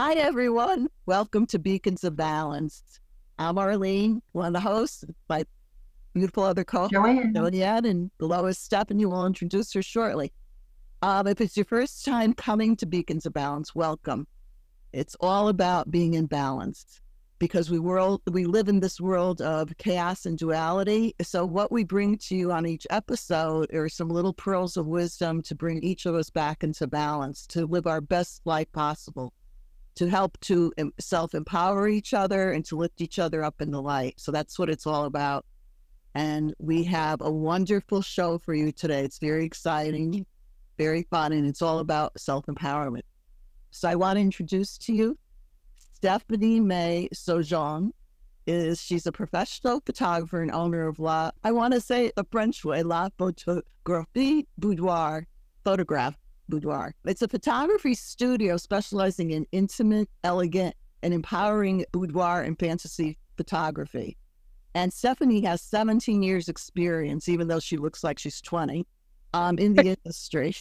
Hi, everyone. Welcome to Beacons of Balance. I'm Arlene, one of the hosts. My beautiful other co-host, Joanne. Joanne, and Lois Stephanie will introduce her shortly. Um, if it's your first time coming to Beacons of Balance, welcome. It's all about being in balance because we world we live in this world of chaos and duality. So what we bring to you on each episode are some little pearls of wisdom to bring each of us back into balance, to live our best life possible, to help to self empower each other and to lift each other up in the light. So that's what it's all about. And we have a wonderful show for you today. It's very exciting, very fun, and it's all about self empowerment. So I want to introduce to you Stephanie May Saujon. is she's a professional photographer and owner of La, I want to say the French way, La Photographie Boudoir, Photograph Boudoir. It's a photography studio specializing in intimate, elegant, and empowering boudoir and fantasy photography. And Stephanie has 17 years experience, even though she looks like she's 20 um, in the industry.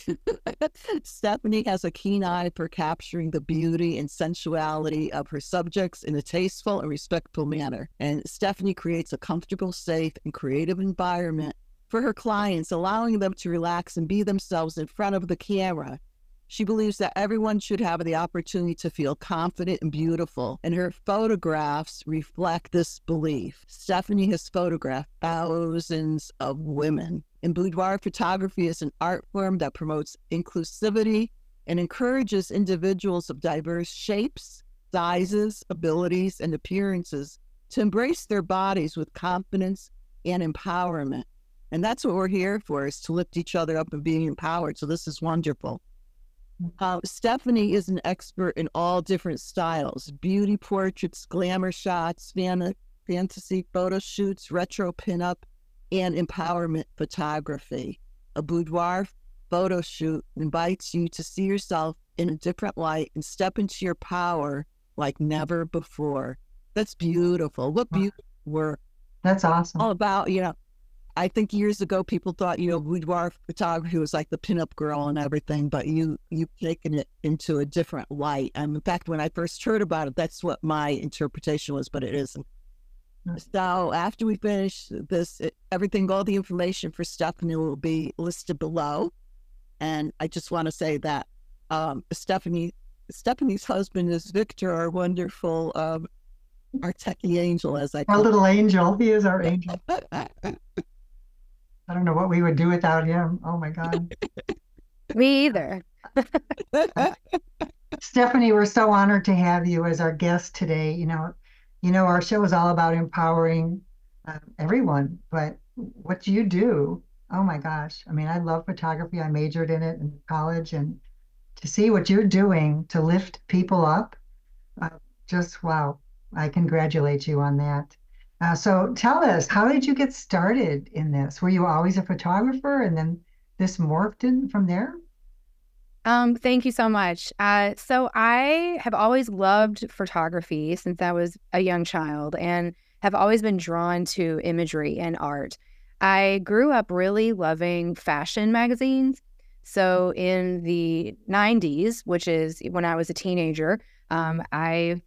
Stephanie has a keen eye for capturing the beauty and sensuality of her subjects in a tasteful and respectful manner. And Stephanie creates a comfortable, safe, and creative environment for her clients, allowing them to relax and be themselves in front of the camera she believes that everyone should have the opportunity to feel confident and beautiful, and her photographs reflect this belief. Stephanie has photographed thousands of women, and boudoir photography is an art form that promotes inclusivity and encourages individuals of diverse shapes, sizes, abilities, and appearances to embrace their bodies with confidence and empowerment. And that's what we're here for, is to lift each other up and being empowered. So this is wonderful. Uh, Stephanie is an expert in all different styles beauty portraits, glamour shots, fan- fantasy photo shoots, retro pinup, and empowerment photography. A boudoir photo shoot invites you to see yourself in a different light and step into your power like never before. That's beautiful. What beautiful work. That's awesome. All about, you know, I think years ago people thought, you know, boudoir photography was like the pinup girl and everything, but you you've taken it into a different light. And in fact, when I first heard about it, that's what my interpretation was, but it isn't. So after we finish this, it, everything, all the information for Stephanie will be listed below. And I just want to say that um, Stephanie, Stephanie's husband is Victor, our wonderful, um, our techie angel, as I call our little angel. He is our angel. I don't know what we would do without him. Oh my God. Me either. Stephanie, we're so honored to have you as our guest today. You know, you know, our show is all about empowering uh, everyone, but what you do, oh my gosh. I mean, I love photography. I majored in it in college, and to see what you're doing to lift people up, uh, just wow. I congratulate you on that. Uh, so tell us, how did you get started in this? Were you always a photographer and then this morphed in from there? Um, thank you so much. Uh, so I have always loved photography since I was a young child and have always been drawn to imagery and art. I grew up really loving fashion magazines. So in the 90s, which is when I was a teenager, um, I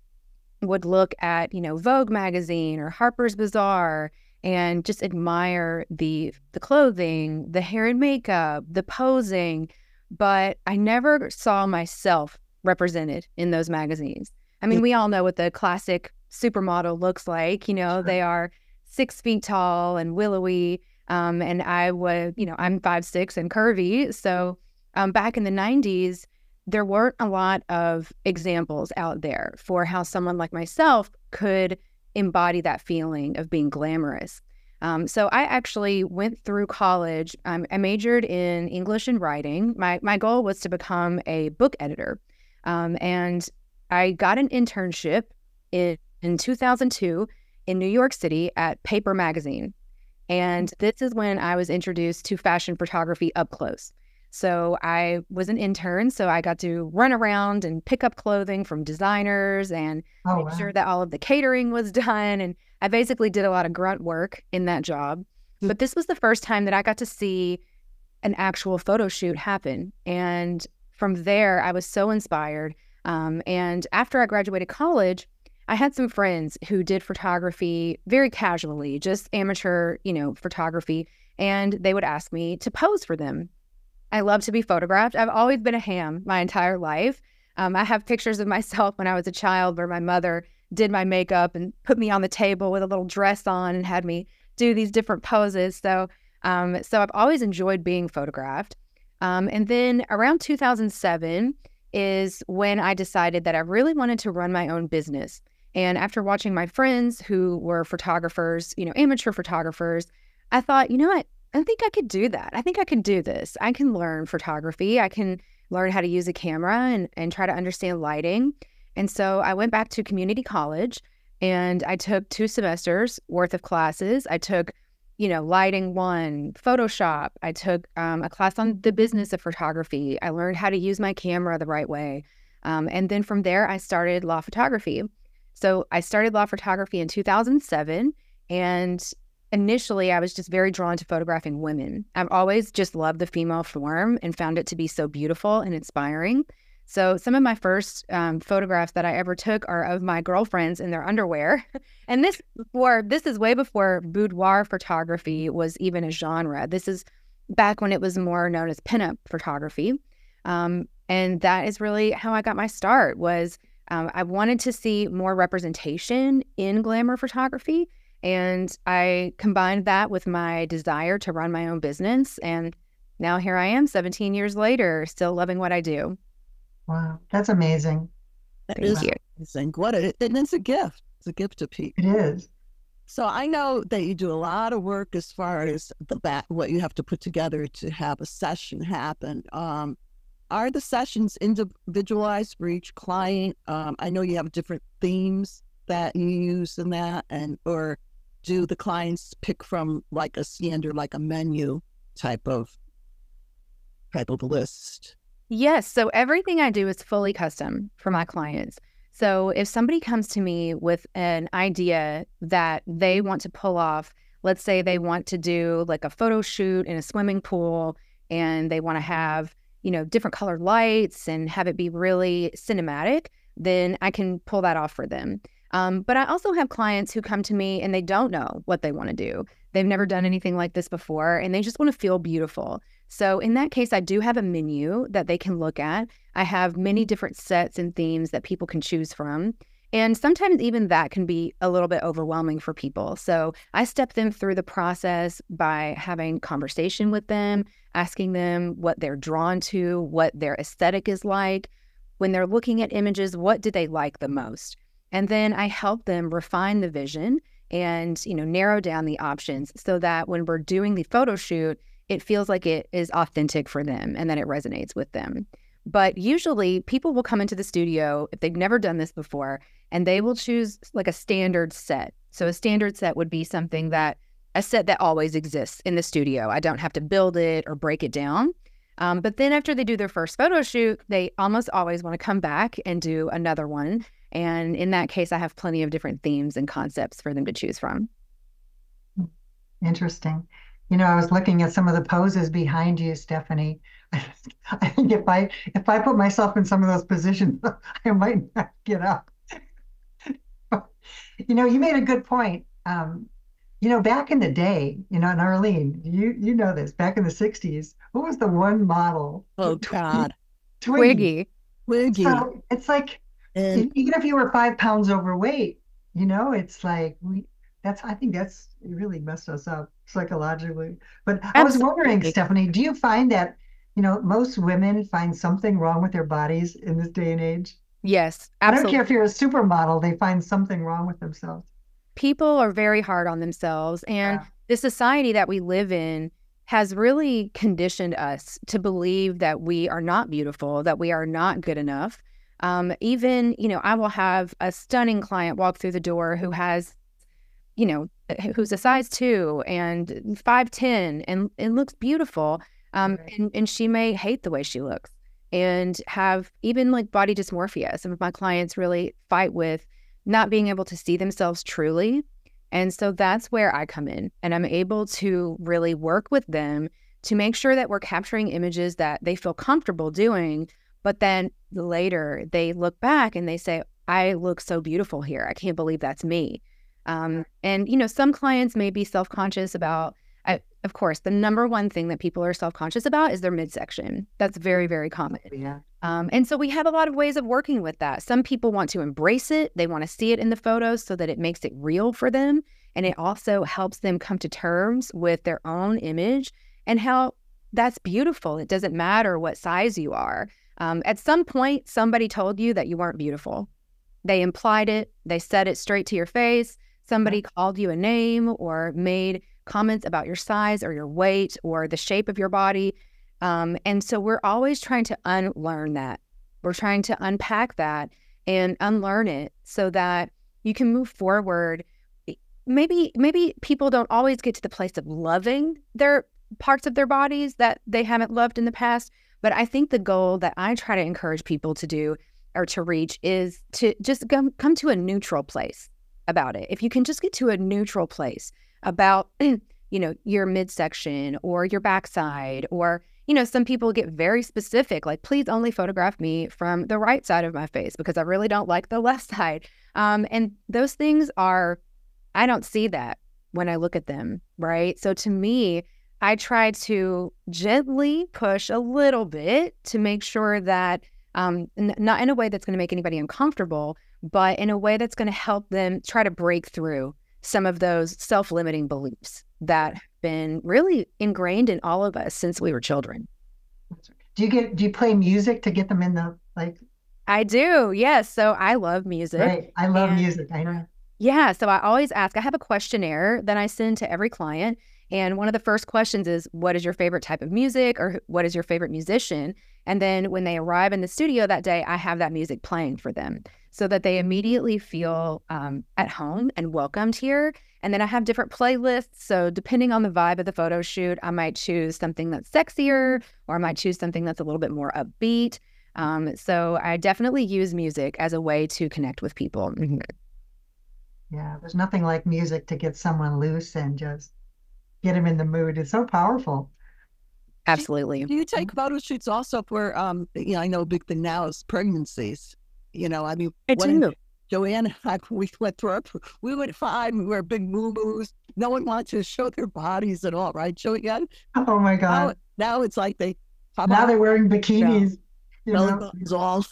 would look at, you know, Vogue magazine or Harper's Bazaar and just admire the the clothing, the hair and makeup, the posing, but I never saw myself represented in those magazines. I mean, we all know what the classic supermodel looks like. You know, they are six feet tall and willowy. Um, and I was, you know, I'm five six and curvy. So um, back in the '90s, there weren't a lot of examples out there for how someone like myself could embody that feeling of being glamorous. Um, so I actually went through college. Um, I majored in English and writing. My my goal was to become a book editor, um, and I got an internship in in 2002 in New York City at Paper Magazine, and this is when I was introduced to fashion photography up close. So I was an intern, so I got to run around and pick up clothing from designers and oh, make wow. sure that all of the catering was done. And I basically did a lot of grunt work in that job. Hmm. But this was the first time that I got to see an actual photo shoot happen. And from there, I was so inspired. Um, and after I graduated college, I had some friends who did photography very casually, just amateur, you know, photography, and they would ask me to pose for them. I love to be photographed. I've always been a ham my entire life. Um, I have pictures of myself when I was a child where my mother did my makeup and put me on the table with a little dress on and had me do these different poses. So, um, so I've always enjoyed being photographed. Um, and then around 2007 is when I decided that I really wanted to run my own business. And after watching my friends who were photographers, you know, amateur photographers, I thought, you know what? I think I could do that. I think I could do this. I can learn photography. I can learn how to use a camera and, and try to understand lighting. And so I went back to community college and I took two semesters worth of classes. I took, you know, lighting one, Photoshop. I took um, a class on the business of photography. I learned how to use my camera the right way. Um, and then from there, I started La Photographie. So I started La Photographie in 2007. And initially, I was just very drawn to photographing women. I've always just loved the female form and found it to be so beautiful and inspiring. So some of my first um, photographs that I ever took are of my girlfriends in their underwear, and this before this is way before boudoir photography was even a genre. This is back when it was more known as pinup photography, um, and that is really how I got my start. Was um, I wanted to see more representation in glamour photography, and I combined that with my desire to run my own business. And now here I am 17 years later, still loving what I do. Wow, that's amazing. That Thank is you. amazing. What a, and it's a gift. It's a gift to people. It is. So I know that you do a lot of work as far as the back, what you have to put together to have a session happen. Um, are the sessions individualized for each client? Um, I know you have different themes that you use in that, and or do the clients pick from like a standard, like a menu type of type of list? Yes. So everything I do is fully custom for my clients. So if somebody comes to me with an idea that they want to pull off, let's say they want to do like a photo shoot in a swimming pool and they want to have, you know, different colored lights and have it be really cinematic, then I can pull that off for them. Um, but I also have clients who come to me and they don't know what they want to do. They've never done anything like this before and they just want to feel beautiful. So, in that case, I do have a menu that they can look at. I have many different sets and themes that people can choose from. And sometimes even that can be a little bit overwhelming for people. So I step them through the process by having conversation with them, asking them what they're drawn to, what their aesthetic is like. When they're looking at images, what do they like the most? And then I help them refine the vision and, you know, narrow down the options so that when we're doing the photo shoot, it feels like it is authentic for them and that it resonates with them. But usually people will come into the studio if they've never done this before and they will choose like a standard set. So a standard set would be something that a set that always exists in the studio. I don't have to build it or break it down. Um, but then after they do their first photo shoot, they almost always want to come back and do another one. And in that case, I have plenty of different themes and concepts for them to choose from. Interesting. You know, I was looking at some of the poses behind you, Stephanie. I think if I if I put myself in some of those positions, I might not get up. you know, you made a good point. Um, you know, back in the day, you know, and Arlene, you you know this. Back in the '60s, what was the one model? Oh God, Twiggy. Twiggy. So it's like And even if you were five pounds overweight, you know, it's like we. That's I think that's it really messed us up psychologically. But I was wondering, Stephanie, do you find that you know most women find something wrong with their bodies in this day and age? Yes, I don't care if you're a supermodel, they find something wrong with themselves. People are very hard on themselves. And Yeah. the society that we live in has really conditioned us to believe that we are not beautiful, that we are not good enough. Um, even, you know, I will have a stunning client walk through the door who has, you know, who's a size two and 5'10 and it looks beautiful. Um, Right. and, and she may hate the way she looks and have even like body dysmorphia. Some of my clients really fight with not being able to see themselves truly. And so that's where I come in and I'm able to really work with them to make sure that we're capturing images that they feel comfortable doing, but then later, they look back and they say, I look so beautiful here. I can't believe that's me. Um, and, you know, some clients may be self conscious about, I, of course, the number one thing that people are self conscious about is their midsection. That's very, very common. Yeah. Um, and so we have a lot of ways of working with that. Some people want to embrace it, they want to see it in the photos so that it makes it real for them. And it also helps them come to terms with their own image and how that's beautiful. It doesn't matter what size you are. Um, at some point, somebody told you that you weren't beautiful. They implied it, they said it straight to your face. Somebody called you a name or made comments about your size or your weight or the shape of your body. Um, and so we're always trying to unlearn that. We're trying to unpack that and unlearn it so that you can move forward. Maybe maybe people don't always get to the place of loving their parts of their bodies that they haven't loved in the past, but I think the goal that I try to encourage people to do or to reach is to just come come to a neutral place about it. If you can just get to a neutral place about you know your midsection or your backside or you know some people get very specific like please only photograph me from the right side of my face because i really don't like the left side um, and those things are i don't see that when i look at them right so to me i try to gently push a little bit to make sure that um, n- not in a way that's going to make anybody uncomfortable but in a way that's going to help them try to break through some of those self limiting beliefs that have been really ingrained in all of us since we were children. Do you get do you play music to get them in the like I do. Yes. So I love music. Right. I love and, music. I know. Yeah. So I always ask, I have a questionnaire that I send to every client. And one of the first questions is, What is your favorite type of music or what is your favorite musician? And then when they arrive in the studio that day, I have that music playing for them so that they immediately feel um, at home and welcomed here. And then I have different playlists. So depending on the vibe of the photo shoot, I might choose something that's sexier or I might choose something that's a little bit more upbeat. Um, so I definitely use music as a way to connect with people. Mm-hmm. Yeah, there's nothing like music to get someone loose and just get them in the mood. It's so powerful. Absolutely. Do you take photo shoots also for um you know, I know a big thing now is pregnancies. You know, I mean, I do. Joanne and I, we went through our, we went fine. We were big moo No one wanted to show their bodies at all, right, Joanne? Oh my God. Now, now it's like they, now they're wearing bikinis. You all.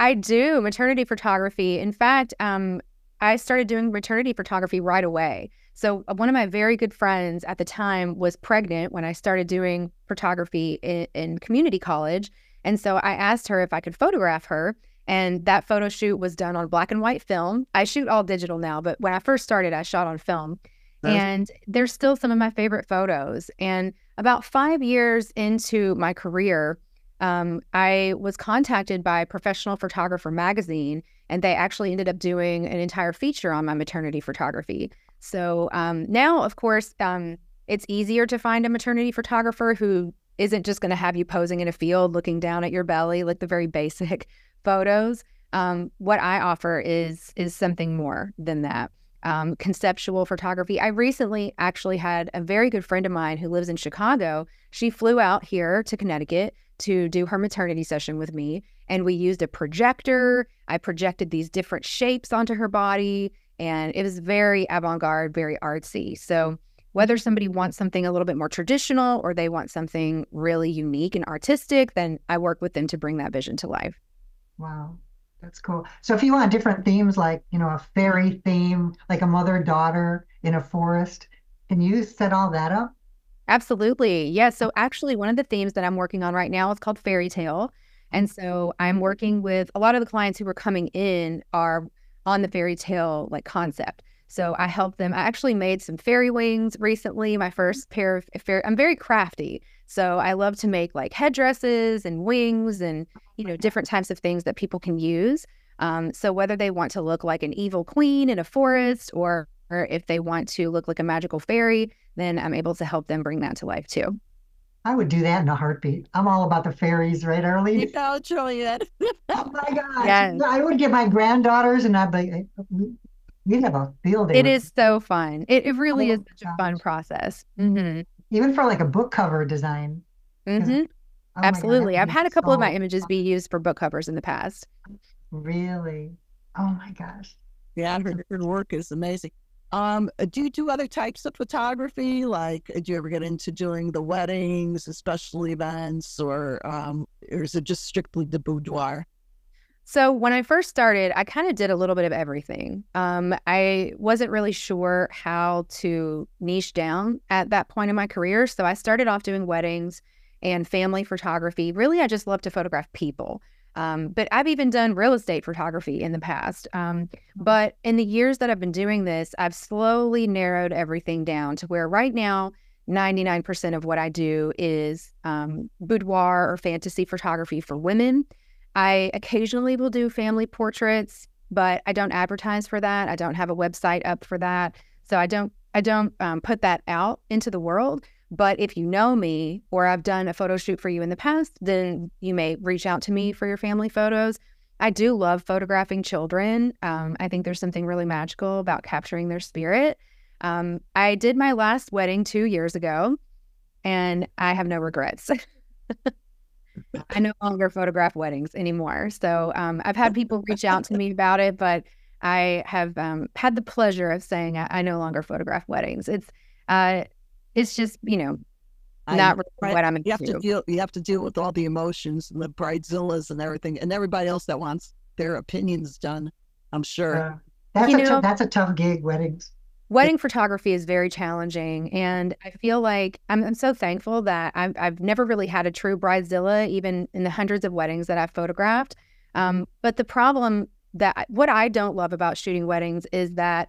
I do maternity photography. In fact, um, I started doing maternity photography right away. So uh, one of my very good friends at the time was pregnant when I started doing photography in, in community college. And so I asked her if I could photograph her. And that photo shoot was done on black and white film. I shoot all digital now, but when I first started, I shot on film. And they're still some of my favorite photos. And about five years into my career, um, I was contacted by Professional Photographer Magazine, and they actually ended up doing an entire feature on my maternity photography. So um, now, of course, um, it's easier to find a maternity photographer who isn't just going to have you posing in a field looking down at your belly like the very basic photos. Um, what i offer is is something more than that. Um, conceptual photography. I recently actually had a very good friend of mine who lives in chicago. She flew out here to connecticut to do her maternity session with me and we used a projector. I projected these different shapes onto her body and it was very avant-garde very artsy so mm-hmm. whether somebody wants something a little bit more traditional or they want something really unique and artistic, then I work with them to bring that vision to life. Wow. That's cool. So if you want different themes like, you know, a fairy theme, like a mother daughter in a forest, can you set all that up? Absolutely. Yeah. So mm-hmm. actually one of the themes that I'm working on right now is called fairy tale. And mm-hmm. so I'm working with a lot of the clients who are coming in are on the fairy tale like concept. So I helped them. I actually made some fairy wings recently. My first pair of fairy. I'm very crafty, so I love to make like headdresses and wings and you know different types of things that people can use. Um, so whether they want to look like an evil queen in a forest or or if they want to look like a magical fairy, then I'm able to help them bring that to life too. I would do that in a heartbeat. I'm all about the fairies, right, Arlene? You know, Juliet. oh my gosh. Yes. I would get my granddaughters and I'd be, we'd have a field day. It is so fun. It, it really oh, is such gosh. a fun process. Mm-hmm. Even for like a book cover design. Mm-hmm. Oh my God, Absolutely. I've had a couple of my images fun. be used for book covers in the past. Really? Oh my gosh. Yeah, her, her work is amazing. Um, uh, do you do other types of photography? Like, uh, do you ever get into doing the weddings, special events, or um, or is it just strictly the boudoir? So when I first started, I kind of did a little bit of everything. Um, I wasn't really sure how to niche down at that point in my career. So I started off doing weddings and family photography. Really, I just love to photograph people. Um, but I've even done real estate photography in the past. Um, but in the years that I've been doing this, I've slowly narrowed everything down to where right now, 99% of what I do is um, boudoir or fantasy photography for women. I occasionally will do family portraits, but I don't advertise for that. I don't have a website up for that, so I don't I don't um, put that out into the world. But if you know me or I've done a photo shoot for you in the past, then you may reach out to me for your family photos. I do love photographing children. Um, I think there's something really magical about capturing their spirit. Um, I did my last wedding two years ago, and I have no regrets. I no longer photograph weddings anymore. So um, I've had people reach out to me about it, but I have um, had the pleasure of saying I, I no longer photograph weddings. It's uh, it's just you know I- not really what I'm You have to deal. You have to deal with all the emotions and the bridezillas and everything, and everybody else that wants their opinions done. I'm sure. Uh, that's You a tou- know- that's a tough gig, weddings. Wedding photography is very challenging, and I feel like I'm, I'm so thankful that I've, I've never really had a true bridezilla, even in the hundreds of weddings that I've photographed. Um, but the problem that what I don't love about shooting weddings is that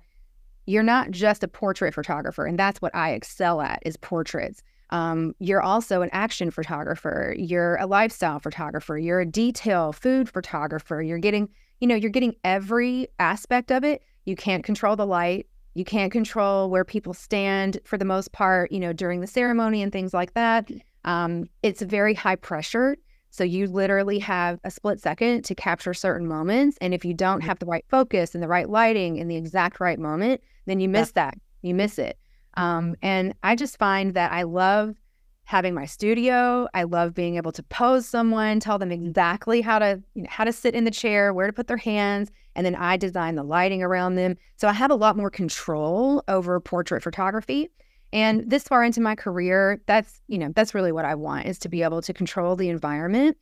you're not just a portrait photographer, and that's what I excel at is portraits. Um, you're also an action photographer. You're a lifestyle photographer. You're a detail food photographer. You're getting, you know, you're getting every aspect of it. You can't control the light. You can't control where people stand for the most part, you know, during the ceremony and things like that. Um, it's very high pressure. So you literally have a split second to capture certain moments. And if you don't have the right focus and the right lighting in the exact right moment, then you miss that. You miss it. Um, and I just find that I love having my studio. I love being able to pose someone, tell them exactly how to you know, how to sit in the chair, where to put their hands, and then I design the lighting around them. So I have a lot more control over portrait photography. And this far into my career, that's you know that's really what I want is to be able to control the environment,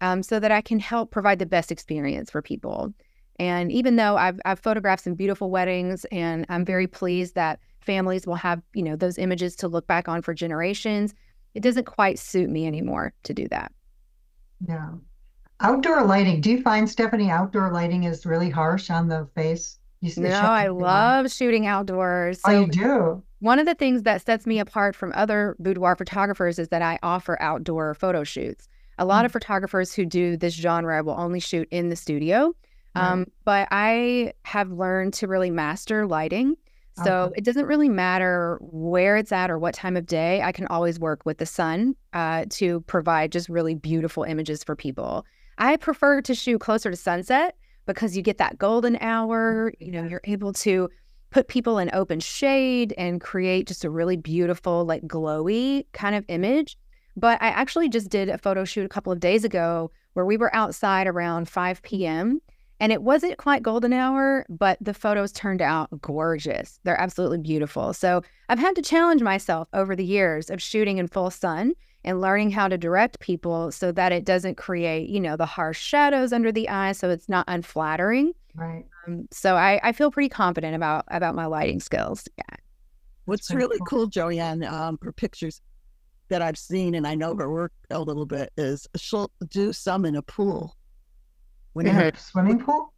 um, so that I can help provide the best experience for people. And even though I've I've photographed some beautiful weddings, and I'm very pleased that families will have you know those images to look back on for generations, it doesn't quite suit me anymore to do that. No. Outdoor lighting. Do you find, Stephanie, outdoor lighting is really harsh on the face? You s- it No, I light. love shooting outdoors. Oh, So you do? One of the things that sets me apart from other boudoir photographers is that I offer outdoor photo shoots. A lot Mm. of photographers who do this genre will only shoot in the studio. Right. Um, but I have learned to really master lighting. So it doesn't really matter where it's at or what time of day. I can always work with the sun uh, to provide just really beautiful images for people. I prefer to shoot closer to sunset because you get that golden hour. You know, you're able to put people in open shade and create just a really beautiful, like glowy kind of image. But I actually just did a photo shoot a couple of days ago where we were outside around 5 p.m. And it wasn't quite golden hour, but the photos turned out gorgeous. They're absolutely beautiful. So I've had to challenge myself over the years of shooting in full sun and learning how to direct people so that it doesn't create, you know, the harsh shadows under the eyes so it's not unflattering. Right. Um, so I, I feel pretty confident about about my lighting skills. Yeah. What's really cool. cool, Joanne, um, her pictures that I've seen, and I know her work a little bit, is she'll do some in a pool. When In you're, a swimming pool?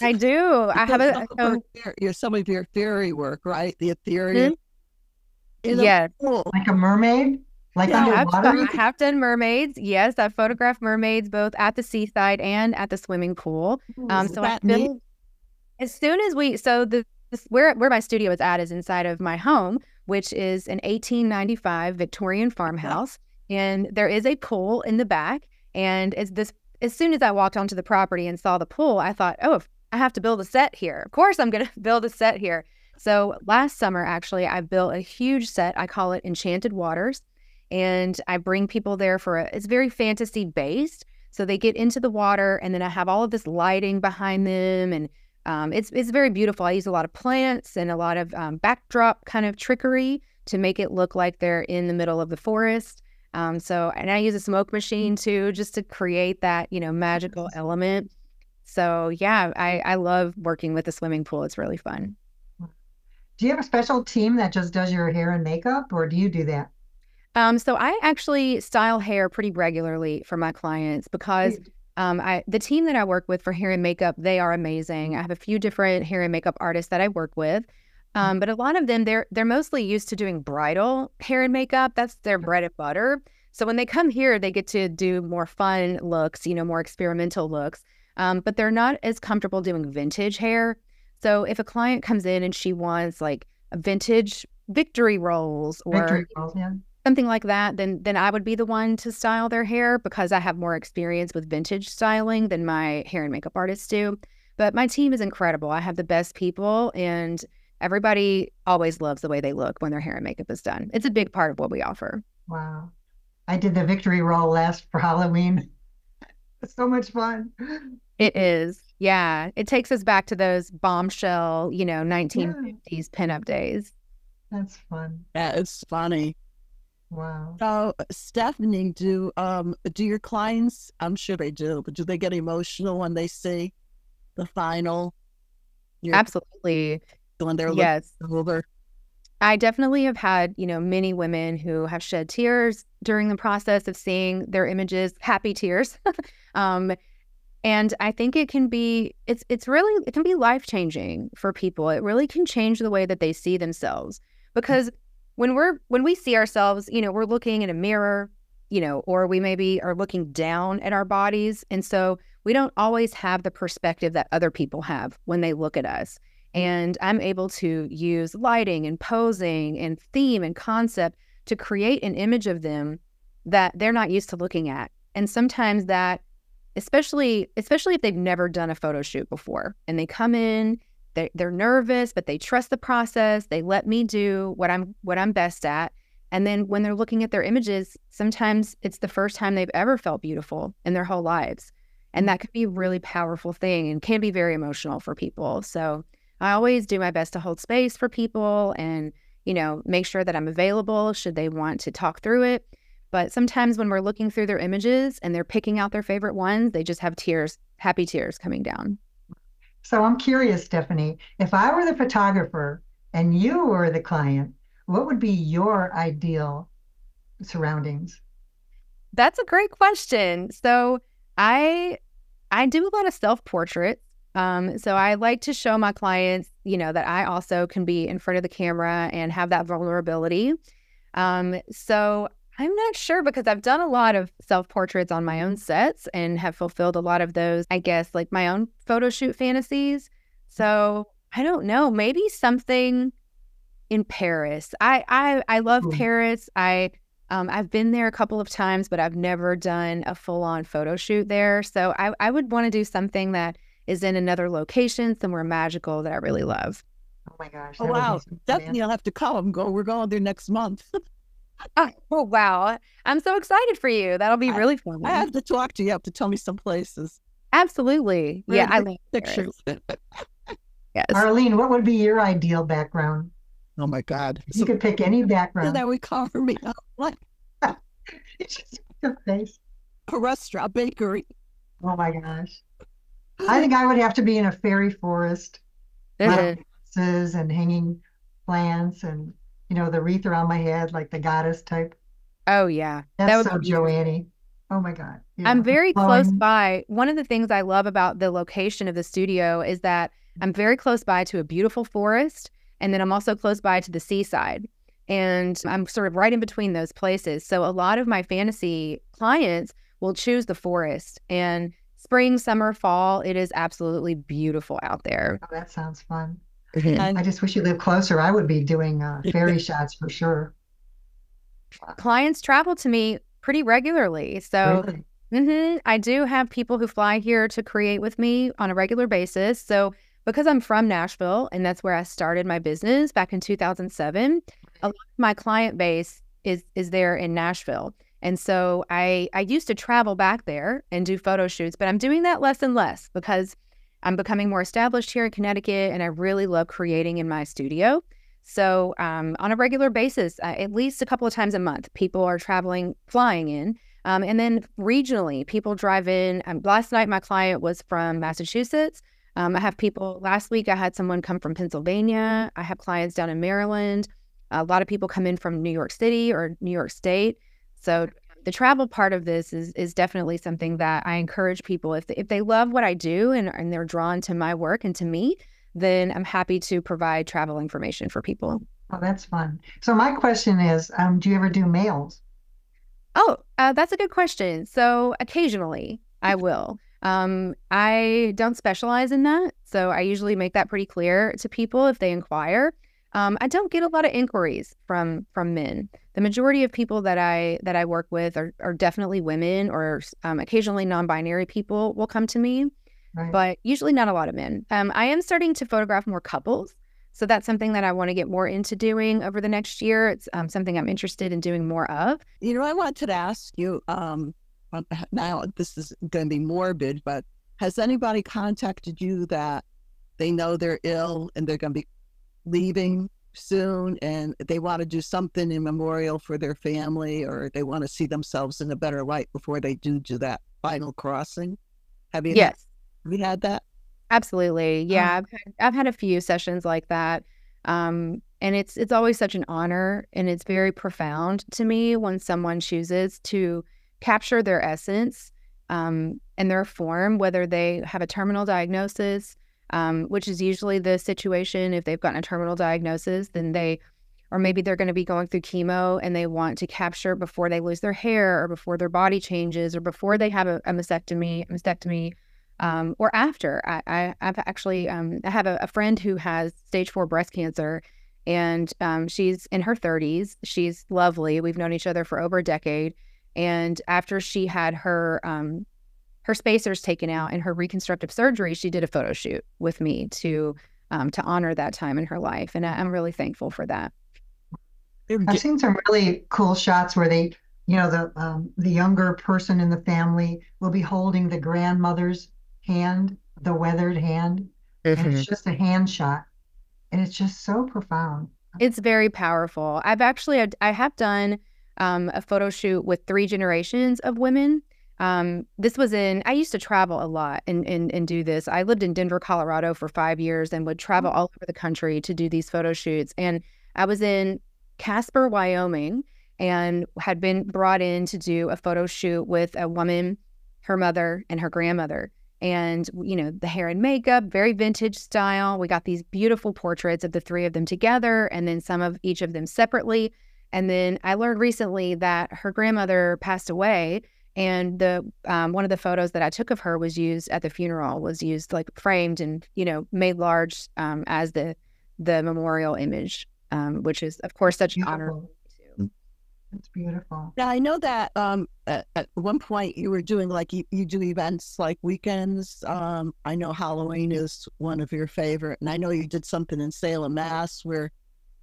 I do. I have a some of, so, her, theor- your, some of your theory work, right? The ethereal. In a yes. pool. Like a mermaid? Like Yeah, I've, underwater? I have done mermaids. Yes, I've photographed mermaids both at the seaside and at the swimming pool. Um, so I that neat? feel as soon as we so the this, where where my studio is at is inside of my home, which is an 1895 Victorian farmhouse, and there is a pool in the back. And as this as soon as I walked onto the property and saw the pool, I thought, oh, I have to build a set here. Of course, I'm going to build a set here. So last summer, actually, I built a huge set. I call it Enchanted Waters. And I bring people there for a, it's very fantasy based. So they get into the water, and then I have all of this lighting behind them, and um, it's it's very beautiful. I use a lot of plants and a lot of um, backdrop kind of trickery to make it look like they're in the middle of the forest. Um, so, and I use a smoke machine too, just to create that you know magical element. So yeah, I I love working with the swimming pool. It's really fun. Do you have a special team that just does your hair and makeup, or do you do that? Um, so I actually style hair pretty regularly for my clients because um, I the team that I work with for hair and makeup, they are amazing. I have a few different hair and makeup artists that I work with. Mm. Um, but a lot of them they're they're mostly used to doing bridal hair and makeup. That's their bread and butter. So when they come here, they get to do more fun looks, you know, more experimental looks. Um, but they're not as comfortable doing vintage hair. So if a client comes in and she wants like a vintage victory rolls or rolls, yeah. Something like that, then then I would be the one to style their hair because I have more experience with vintage styling than my hair and makeup artists do. But my team is incredible. I have the best people and everybody always loves the way they look when their hair and makeup is done. It's a big part of what we offer. Wow. I did the victory roll last for Halloween. It's so much fun. It is. Yeah. It takes us back to those bombshell, you know, 1950s yeah. pinup days. That's fun. Yeah, it's funny. Wow. So, Stephanie, do um do your clients? I'm sure they do, but do they get emotional when they see the final? Absolutely. When they're yes. over. I definitely have had, you know, many women who have shed tears during the process of seeing their images, happy tears. um, and I think it can be it's it's really it can be life-changing for people. It really can change the way that they see themselves because when we're when we see ourselves, you know, we're looking in a mirror, you know, or we maybe are looking down at our bodies and so we don't always have the perspective that other people have when they look at us. Mm. And I'm able to use lighting and posing and theme and concept to create an image of them that they're not used to looking at. And sometimes that especially especially if they've never done a photo shoot before and they come in they're, they're nervous but they trust the process. They let me do what i'm what i'm best at. And then when they're looking at their images sometimes it's the first time they've ever felt beautiful in their whole lives. And that mm. could be a really powerful thing and can be very emotional for people. So i always do my best to hold space for people and you know make sure that i'm available should they want to talk through it. But sometimes when we're looking through their images and they're picking out their favorite ones, they just have tears, happy tears coming down. So I'm curious, Stephanie, if I were the photographer and you were the client, what would be your ideal surroundings? That's a great question. So I I do a lot of self portraits. Um, so I like to show my clients, you know, that I also can be in front of the camera and have that vulnerability. Um, so I'm not sure because I've done a lot of self portraits on my own sets and have fulfilled a lot of those, I guess, like my own photo shoot fantasies. So I don't know, maybe something in Paris. I I, I love Ooh. Paris. I um, I've been there a couple of times, but I've never done a full on photo shoot there. So I, I would want to do something that is in another location, somewhere magical that I really love. Oh my gosh. Oh, wow. Definitely, I'll have to come. Go. We're going there next month. Oh, oh, wow. I'm so excited for you. That'll be really fun. I have to talk to you. You have to tell me some places. Absolutely. yeah, I like pictures. yes. Arlene, what would be your ideal background? Oh my God. You so, could pick any background. That would cover me up. Like just your face. A restaurant, bakery. Oh my gosh. I think I would have to be in a fairy forest. and hanging plants and you know, the wreath around my head, like the goddess type. Oh yeah, that's that so Joanne. Oh my God. Yeah. I'm very close by. One of the things I love about the location of the studio is that I'm very close by to a beautiful forest, and then I'm also close by to the seaside. And I'm sort of right in between those places. So a lot of my fantasy clients will choose the forest. And spring, summer, fall, it is absolutely beautiful out there. Oh, that sounds fun. Mm-hmm. I just wish you lived closer. I would be doing uh, fairy shots for sure. Clients travel to me pretty regularly. So really? mm-hmm, I do have people who fly here to create with me on a regular basis. So because I'm from Nashville and that's where I started my business back in 2007, a lot of my client base is is there in Nashville. And so I I used to travel back there and do photo shoots, but I'm doing that less and less because I'm becoming more established here in Connecticut and I really love creating in my studio. So um, on a regular basis, uh, at least a couple of times a month, people are traveling, flying in. Um, and then regionally, people drive in. Um, last night, my client was from Massachusetts. Um, I have people, last week, I had someone come from Pennsylvania. I have clients down in Maryland. A lot of people come in from New York City or New York State. So the travel part of this is is definitely something that I encourage people if they, if they love what I do and, and they're drawn to my work and to me, then I'm happy to provide travel information for people. Oh, that's fun. So my question is, um, do you ever do males? Oh, uh, that's a good question. So occasionally I will. Um, I don't specialize in that, so I usually make that pretty clear to people if they inquire. Um, I don't get a lot of inquiries from from men. The majority of people that I that I work with are, are definitely women, or um, occasionally non-binary people will come to me, right. but usually not a lot of men. Um, I am starting to photograph more couples, so that's something that I want to get more into doing over the next year. It's um, something I'm interested in doing more of. You know, I wanted to ask you. Um, now this is going to be morbid, but has anybody contacted you that they know they're ill and they're going to be leaving soon and they want to do something in memorial for their family or they want to see themselves in a better light before they do do that final crossing. Have you? Yes. Had, have you had that? Absolutely. Yeah, oh. I've had, I've had a few sessions like that. Um, and it's it's always such an honor and it's very profound to me when someone chooses to capture their essence um, and their form, whether they have a terminal diagnosis um, which is usually the situation. If they've gotten a terminal diagnosis, then they, or maybe they're going to be going through chemo and they want to capture before they lose their hair or before their body changes or before they have a, a mastectomy, mastectomy, um, or after. I, I, have actually, um, I have a, a, friend who has stage four breast cancer and um, she's in her 30s. She's lovely. We've known each other for over a decade. And after she had her um, her spacers taken out and her reconstructive surgery, she did a photo shoot with me to um, to honor that time in her life, and I, am really thankful for that. I've seen some really cool shots where they, you know, the um, the younger person in the family will be holding the grandmother's hand, the weathered hand, mm-hmm. and it's mm-hmm. just a hand shot, and it's just so profound. It's very powerful. I've actually I have done um, a photo shoot with three generations of women um, this was in, I used to travel a lot and, and, and do this. I lived in Denver, Colorado for five years and would travel mm. all over the country to do these photo shoots. And I was in Casper, Wyoming, and had been brought in to do a photo shoot with a woman, her mother, and her grandmother. And, you know, the hair and makeup, very vintage style. We got these beautiful portraits of the three of them together and then some of each of them separately. And then I learned recently that her grandmother passed away and the um, one of the photos that I took of her was used at the funeral was used like framed and you know made large um, as the the memorial image, um, which is of course such beautiful. an honor. That's beautiful. Now I know that um, at, at, one point you were doing like you, you do events like weekends. Um, I know Halloween is one of your favorite, and I know you did something in Salem, Mass, where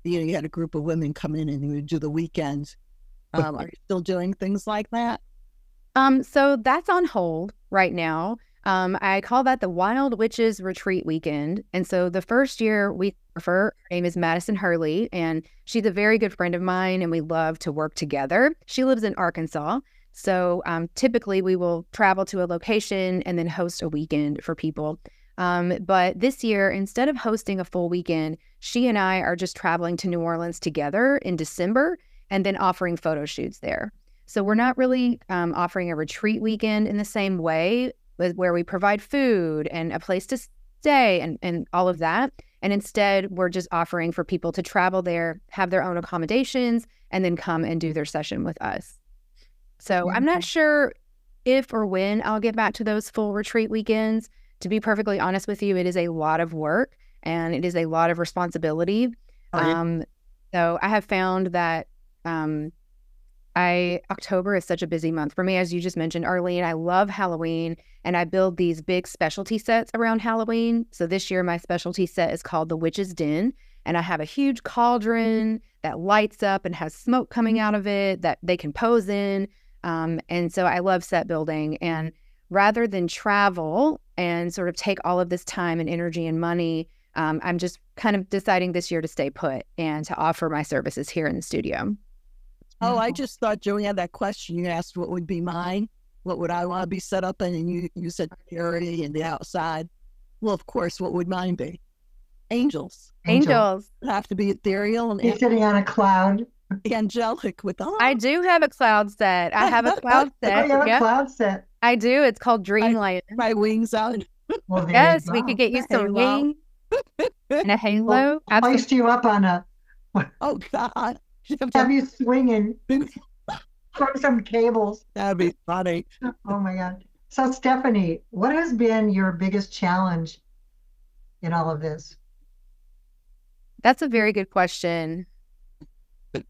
you know you had a group of women come in and you would do the weekends. Um, are you still doing things like that? Um, so that's on hold right now. Um, I call that the Wild Witches Retreat Weekend. And so the first year we her, name is Madison Hurley, and she's a very good friend of mine, and we love to work together. She lives in Arkansas. So um, typically we will travel to a location and then host a weekend for people. Um, but this year, instead of hosting a full weekend, she and I are just traveling to New Orleans together in December and then offering photo shoots there. So we're not really um, offering a retreat weekend in the same way, where we provide food and a place to stay and, and all of that. And instead, we're just offering for people to travel there, have their own accommodations, and then come and do their session with us. So I'm not sure if or when I'll get back to those full retreat weekends. To be perfectly honest with you, it is a lot of work and it is a lot of responsibility. Yeah. um, so I have found that um, I October is such a busy month for me, as you just mentioned, Arlene. I love Halloween, and I build these big specialty sets around Halloween. So this year, my specialty set is called the Witch's Den, and I have a huge cauldron that lights up and has smoke coming out of it that they can pose in. Um, and so I love set building. And rather than travel and sort of take all of this time and energy and money, um, I'm just kind of deciding this year to stay put and to offer my services here in the studio. Oh, I just thought Joanne, that question you asked, what would be mine? What would I want to be set up in? And you, you said purity and the outside. Well, of course, what would mine be? Angels. Angels. Have to be ethereal and You're sitting on a cloud. angelic with all. I do have a cloud set. I have a cloud Oh, set. you have a cloud set. I do. It's called Dreamlight. my wings out. Well, Yes, we could get you some Halo. wings and a We'll halo. Absolutely. hoist you up on a, Oh God. You have have you swinging from some cables. That'd be funny. Oh my God. So, Stephanie, what has been your biggest challenge in all of this? That's a very good question.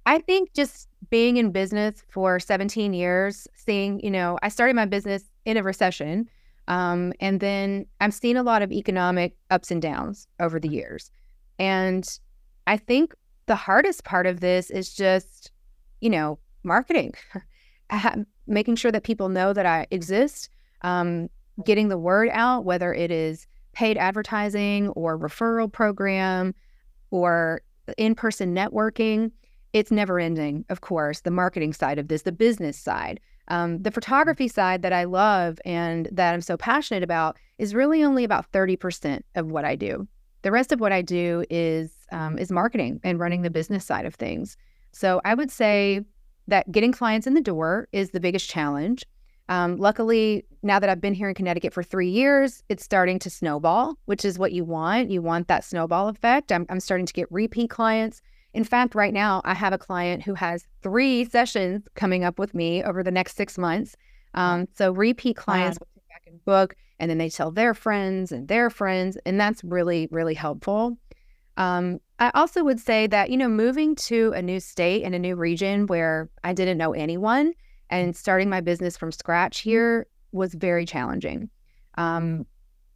I think just being in business for 17 years, seeing, you know, I started my business in a recession. Um, and then I've seen a lot of economic ups and downs over the years. And I think the hardest part of this is just, you know, marketing, making sure that people know that I exist, um, getting the word out, whether it is paid advertising or referral program or in person networking. It's never ending, of course, the marketing side of this, the business side. Um, the photography side that I love and that I'm so passionate about is really only about 30% of what I do. The rest of what I do is um, is marketing and running the business side of things. So I would say that getting clients in the door is the biggest challenge. Um, luckily, now that I've been here in Connecticut for three years, it's starting to snowball, which is what you want. You want that snowball effect. I'm, I'm starting to get repeat clients. In fact, right now, I have a client who has three sessions coming up with me over the next six months. Um, so, repeat clients will come back and book, and then they tell their friends and their friends. And that's really, really helpful. Um, I also would say that, you know, moving to a new state and a new region where I didn't know anyone and starting my business from scratch here was very challenging. Um,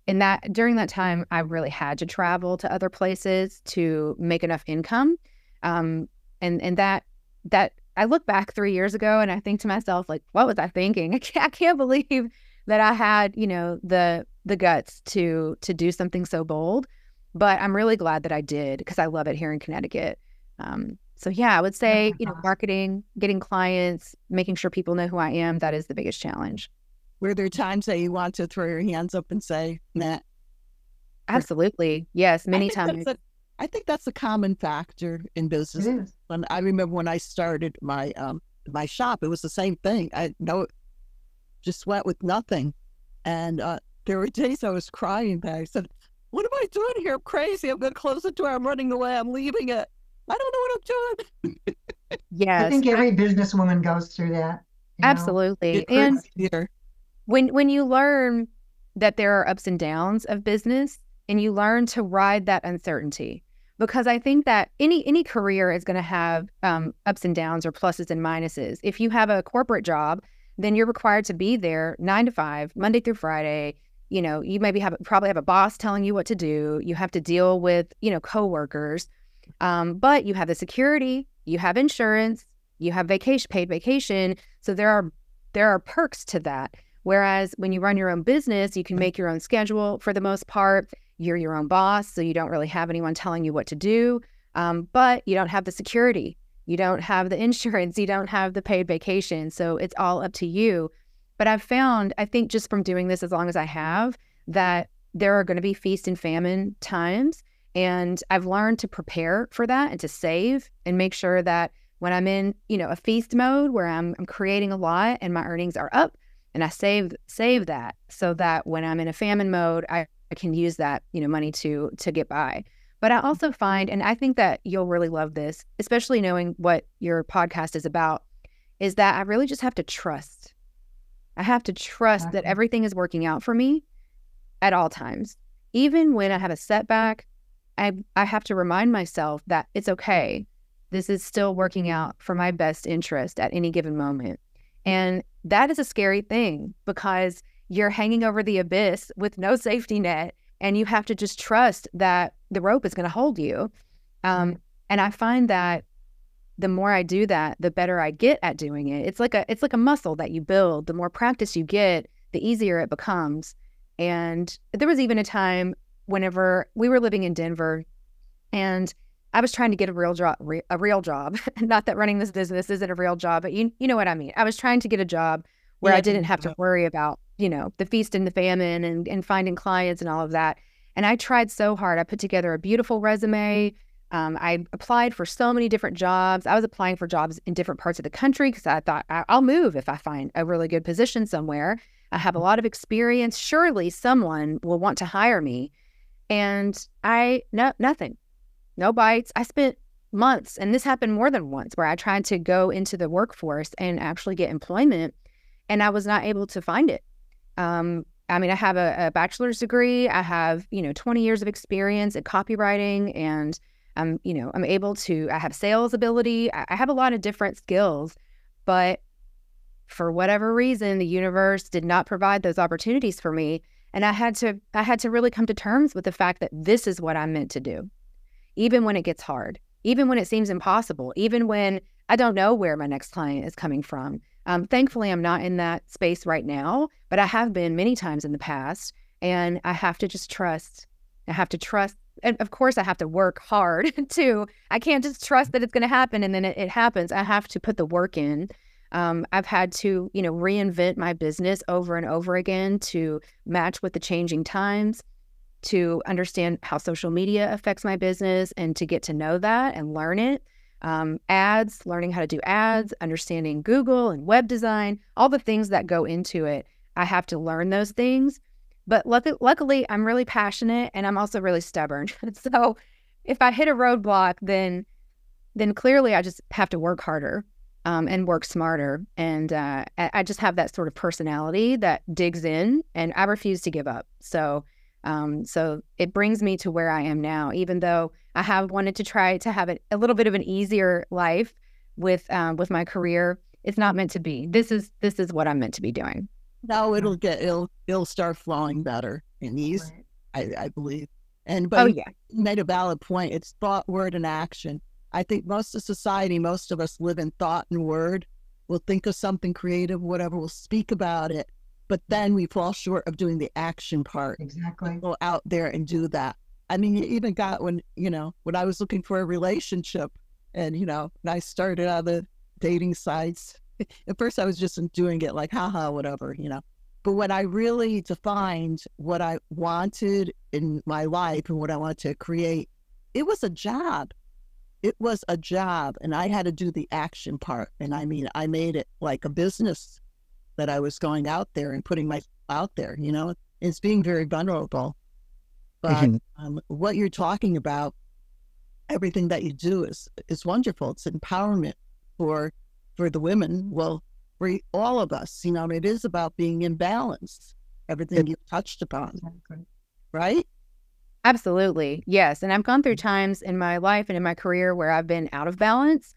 and that during that time, I really had to travel to other places to make enough income. Um, and and that that I look back three years ago and I think to myself, like, what was I thinking? I can't, I can't believe that I had, you know, the the guts to to do something so bold. But I'm really glad that I did because I love it here in Connecticut. Um, so yeah, I would say, you know, marketing, getting clients, making sure people know who I am, that is the biggest challenge. Were there times that you want to throw your hands up and say, nah? Absolutely. Yes, many think that's times. a- I think that's a common factor in It business. When I remember when I started my um my shop, it was the same thing. I know just went with nothing. And uh, there were days I was crying that I said, What am I doing here? I'm crazy. I'm gonna close the door, I'm running away, I'm leaving it. I don't know what I'm doing. Yes. I think every businesswoman goes through that. Absolutely. And here. when when you learn that there are ups and downs of business and you learn to ride that uncertainty because i think that any any career is going to have um, ups and downs or pluses and minuses if you have a corporate job then you're required to be there nine to five monday through friday. You know you maybe have probably have a boss telling you what to do. You have to deal with you know coworkers. Um, but you have the security you have insurance you have vacation paid vacation. So there are there are perks to that. Whereas when you run your own business, you can make your own schedule for the most part. You're your own boss, so you don't really have anyone telling you what to do. Um, but you don't have the security, you don't have the insurance, you don't have the paid vacation. So it's all up to you. But I've found, I think, just from doing this as long as I have, that there are going to be feast and famine times. And I've learned to prepare for that and to save and make sure that when I'm in, you know, a feast mode where I'm, I'm creating a lot and my earnings are up, and I save save that so that when I'm in a famine mode, I, I can use that you know money to to get by. But I also find, and I think that you'll really love this, especially knowing what your podcast is about, is that I really just have to trust. I have to trust that everything is working out for me at all times, even when I have a setback. I I have to remind myself that it's okay. This is still working out for my best interest at any given moment. And that is a scary thing because you're hanging over the abyss with no safety net and you have to just trust that the rope is going to hold you. Um, and I find that the more I do that, the better I get at doing it. It's like a it's like a muscle that you build. The more practice you get, the easier it becomes. And there was even a time whenever we were living in Denver and I was trying to get a real job, a real job. Not that running this business isn't a real job, but you you know what I mean. I was trying to get a job where yeah, I didn't have to worry about you know the feast and the famine and and finding clients and all of that. And I tried so hard. I put together a beautiful resume. Um, I applied for so many different jobs. I was applying for jobs in different parts of the country because I thought I'll move if I find a really good position somewhere. I have a lot of experience. Surely someone will want to hire me. And I, no, nothing no bites. I spent months, and this happened more than once, where I tried to go into the workforce and actually get employment, and I was not able to find it. Um, I mean, I have a, a, bachelor's degree. I have, you know, 20 years of experience in copywriting, and I'm, you know, I'm able to. I have sales ability. I, I have a lot of different skills, but for whatever reason, the universe did not provide those opportunities for me, and I had to. I had to really come to terms with the fact that this is what I'm meant to do even when it gets hard, even when it seems impossible, even when I don't know where my next client is coming from. Um, thankfully, I'm not in that space right now, but I have been many times in the past. And I have to just trust. I have to trust. And of course, I have to work hard too. I can't just trust that it's going to happen and then it, it, happens. I have to put the work in. Um, I've had to, you know, reinvent my business over and over again to match with the changing times to understand how social media affects my business and to get to know that and learn it. Um, ads, learning how to do ads, understanding Google and web design, all the things that go into it. I have to learn those things. But luck- luckily, I'm really passionate and I'm also really stubborn. so if I hit a roadblock, then then clearly I just have to work harder um, and work smarter. And uh, I just have that sort of personality that digs in, and I refuse to give up. So um, so it brings me to where I am now, even though I have wanted to try to have a, a little bit of an easier life with um, with my career. It's not meant to be. This is this is what I'm meant to be doing. No, it'll get it'll it'll start flowing better in these, right. I, I believe. And but oh, yeah. made a valid point. It's thought, word, and action. I think most of society, most of us live in thought and word. We'll think of something creative, whatever. We'll speak about it, but then we fall short of doing the action part. Exactly. Go out there and do that. I mean, you even got when, you know, when I was looking for a relationship and, you know, when I started on the dating sites, at first I was just doing it like, haha, whatever, you know. But when I really defined what I wanted in my life and what I wanted to create, it was a job. It was a job. And I had to do the action part. And I mean, I made it like a business that I was going out there and putting myself out there, you know, it's being very vulnerable. But mm-hmm. um, what you're talking about, everything that you do is is wonderful. It's empowerment for for the women. Well, for all of us, you know, it is about being in balance. Everything you touched upon, right? Absolutely, yes. And I've gone through times in my life and in my career where I've been out of balance,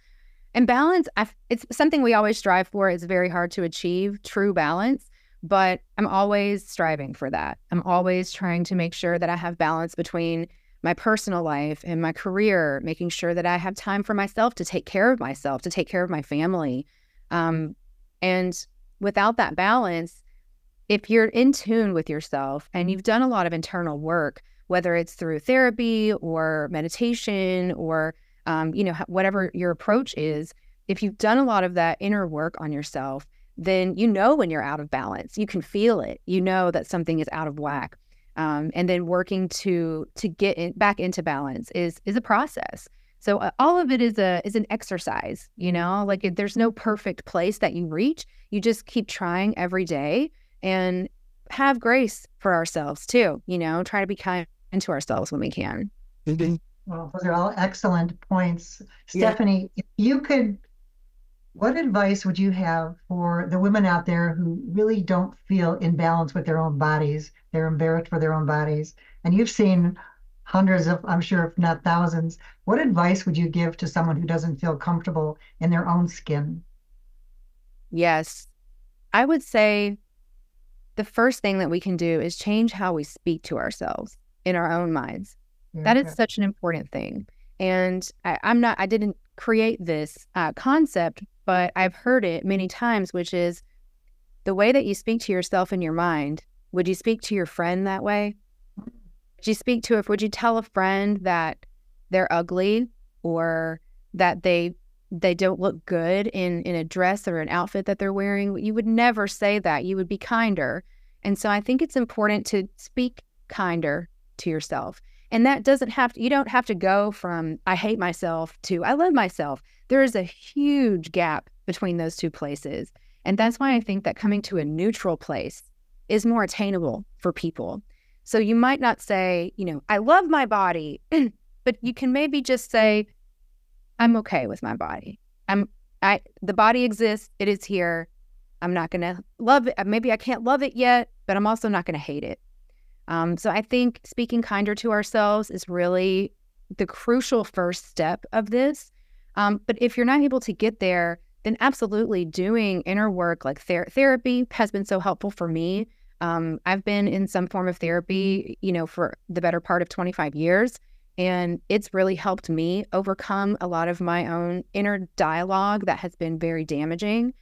and balance, I've, it's something we always strive for. It's very hard to achieve true balance, but I'm always striving for that. I'm always trying to make sure that I have balance between my personal life and my career, making sure that I have time for myself to take care of myself, to take care of my family. Um, and without that balance, if you're in tune with yourself and you've done a lot of internal work, whether it's through therapy or meditation or um, you know, whatever your approach is, if you've done a lot of that inner work on yourself, then you know when you're out of balance. You can feel it. You know that something is out of whack. Um, and then working to to get in, back into balance is is a process. So uh, all of it is a is an exercise. You know, like it, there's no perfect place that you reach. You just keep trying every day and have grace for ourselves too. You know, try to be kind to ourselves when we can. Mm-hmm. Well, those are all excellent points. Yeah. Stephanie, if you could, what advice would you have for the women out there who really don't feel in balance with their own bodies? They're embarrassed for their own bodies. And you've seen hundreds of, I'm sure, if not thousands. What advice would you give to someone who doesn't feel comfortable in their own skin? Yes. I would say the first thing that we can do is change how we speak to ourselves in our own minds. That is such an important thing. And I, am not, I didn't create this uh, concept, but I've heard it many times, which is the way that you speak to yourself in your mind. Would you speak to your friend that way? Would you speak to if would you tell a friend that they're ugly or that they they don't look good in in a dress or an outfit that they're wearing? You would never say that. You would be kinder. And so I think it's important to speak kinder to yourself. And that doesn't have to, you don't have to go from I hate myself to I love myself. There is a huge gap between those two places. And that's why I think that coming to a neutral place is more attainable for people. So you might not say, you know, I love my body, but you can maybe just say, I'm okay with my body. I'm I the body exists, it is here. I'm not gonna love it. Maybe I can't love it yet, but I'm also not gonna hate it. Um, so I think speaking kinder to ourselves is really the crucial first step of this. Um, but if you're not able to get there, then absolutely doing inner work like ther- therapy has been so helpful for me. Um, I've been in some form of therapy, you know, for the better part of 25 years. And it's really helped me overcome a lot of my own inner dialogue that has been very damaging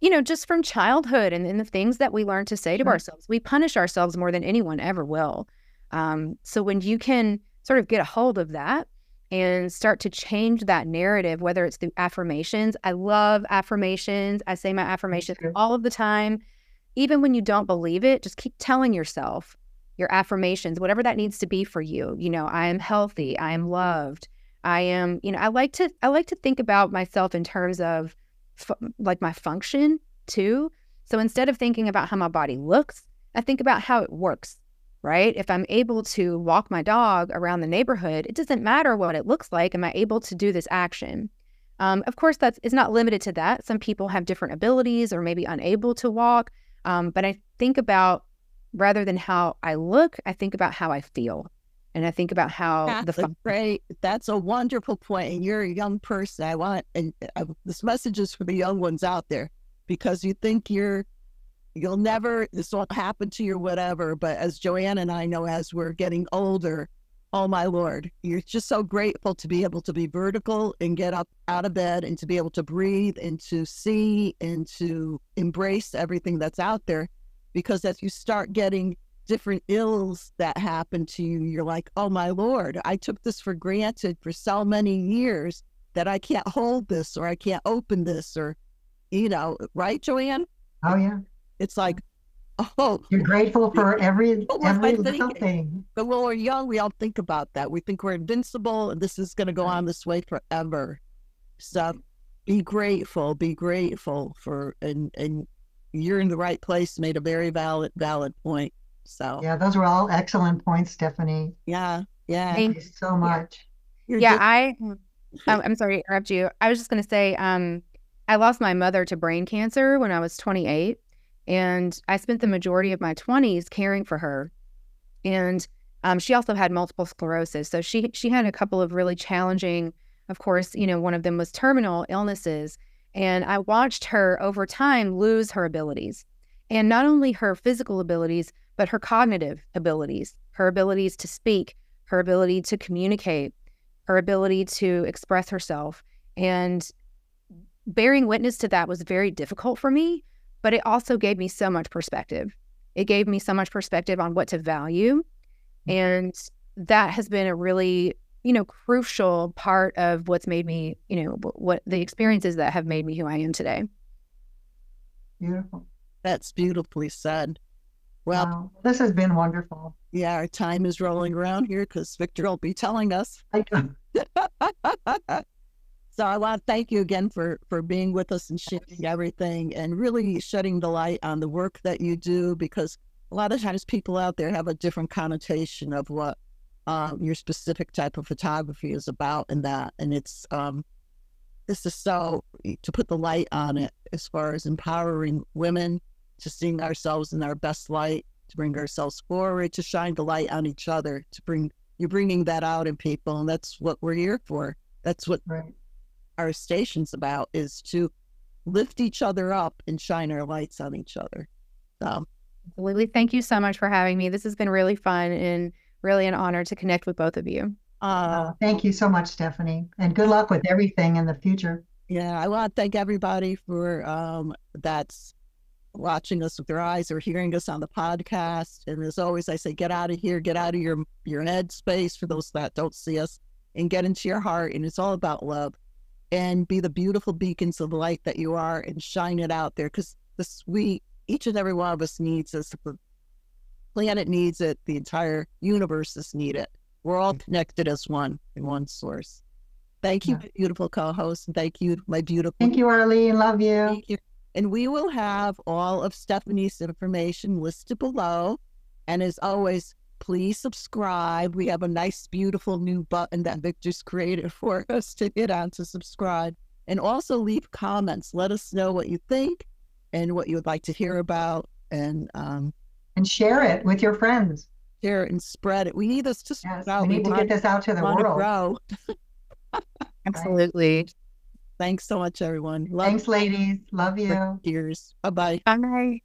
you know, just from childhood and, and the things that we learn to say to ourselves. We punish ourselves more than anyone ever will. Um, so when you can sort of get a hold of that and start to change that narrative, whether it's through affirmations, I love affirmations. I say my affirmations all of the time. Even when you don't believe it, just keep telling yourself your affirmations, whatever that needs to be for you. You know, I am healthy, I am loved. I am, you know, I like to I like to think about myself in terms of like my function too. So instead of thinking about how my body looks, I think about how it works, right? If I'm able to walk my dog around the neighborhood, it doesn't matter what it looks like. Am I able to do this action? Um, of course, that's it's not limited to that. Some people have different abilities or maybe unable to walk. Um, but I think about rather than how I look, I think about how I feel. And I think about how that's the great. That's a wonderful point. And you're a young person. I want and uh, this message is for the young ones out there because you think you're you'll never this won't happen to you or whatever. But as Joanne and I know, as we're getting older, oh my lord, you're just so grateful to be able to be vertical and get up out of bed and to be able to breathe and to see and to embrace everything that's out there. Because as you start getting different ills that happen to you, you're like, oh my Lord, I took this for granted for so many years that I can't hold this or I can't open this or, you know, right, Joanne? Oh, yeah. It's like, oh. You're grateful for every, every little thing. But when we're young, we all think about that. We think we're invincible and this is going to go on this way forever. So be grateful, be grateful for, and, and you're in the right place, made a very valid, valid point. So yeah, those were all excellent points, Stephanie. Yeah, yeah. Thank you so much. You're yeah, I. I'm sorry to interrupt you. I was just going to say, um, I lost my mother to brain cancer when I was 28, and I spent the majority of my 20s caring for her. And um, she also had multiple sclerosis, so she she had a couple of really challenging. Of course, you know, one of them was terminal illnesses, and I watched her over time lose her abilities, and not only her physical abilities, but her cognitive abilities, her abilities to speak, her ability to communicate, her ability to express herself. And bearing witness to that was very difficult for me, but it also gave me so much perspective. It gave me so much perspective on what to value. Mm. And that has been a really, you know, crucial part of what's made me, you know, what the experiences that have made me who I am today. Beautiful. That's beautifully said. Well, wow. this has been wonderful. Yeah, our time is rolling around here because Victor will be telling us. so I want to thank you again for for being with us and sharing everything and really shedding the light on the work that you do because a lot of times people out there have a different connotation of what um, your specific type of photography is about and that and it's um, this is so to put the light on it as far as empowering women to seeing ourselves in our best light, to bring ourselves forward, to shine the light on each other, to bring you're bringing that out in people, and that's what we're here for. That's what right. our station's about is to lift each other up and shine our lights on each other. So, Lily, thank you so much for having me. This has been really fun and really an honor to connect with both of you. Uh, Thank you so much, Stephanie, and good luck with everything in the future. yeah, I want to thank everybody for um, that's watching us with their eyes or hearing us on the podcast. And as always, I say, get out of here, get out of your your head space for those that don't see us, and get into your heart. And it's all about love, and be the beautiful beacons of light that you are, and shine it out there. Because this we each and every one of us needs this. The planet needs it. The entire universe is needed. We're all connected as one in one source. Thank you, Yeah. beautiful co-host, and thank you, my beautiful Thank you, Arlene. Love you. Thank you. And we will have all of Stephanie's information listed below. And as always, please subscribe. We have a nice, beautiful new button that Victor's created for us to hit on to subscribe. And also leave comments. Let us know what you think and what you would like to hear about. And um, And share it with your friends. share it and spread it. We need this to spread Yes, out. we need to want- get this out to the want to world. grow. Absolutely. Thanks so much, everyone. Love Thanks, ladies. Love you. Cheers. Bye bye. Bye.